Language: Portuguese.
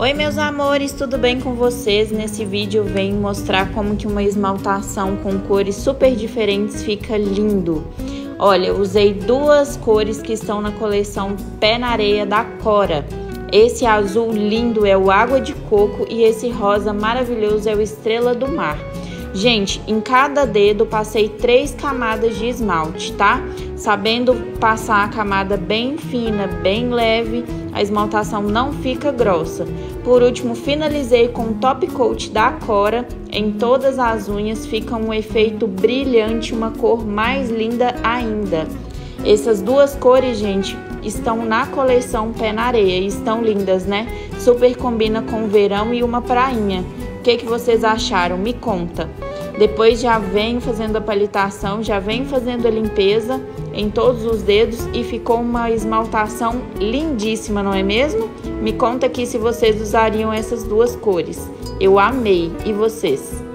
Oi meus amores, tudo bem com vocês? Nesse vídeo eu venho mostrar como que uma esmaltação com cores super diferentes fica lindo. Olha, usei duas cores que estão na coleção Pé na Areia da Cora. Esse azul lindo é o Água de Coco e esse rosa maravilhoso é o Estrela do Mar. Gente, em cada dedo passei três camadas de esmalte, tá? Sabendo passar a camada bem fina, bem leve, a esmaltação não fica grossa. Por último, finalizei com o top coat da Cora em todas as unhas, fica um efeito brilhante, uma cor mais linda ainda. Essas duas cores, gente, estão na coleção Pé na Areia, estão lindas, né? Super combina com o verão e uma prainha. Que, que vocês acharam? Me conta. Depois já venho fazendo a palitação, já venho fazendo a limpeza em todos os dedos e ficou uma esmaltação lindíssima, não é mesmo? Me conta aqui se vocês usariam essas duas cores. Eu amei. E vocês?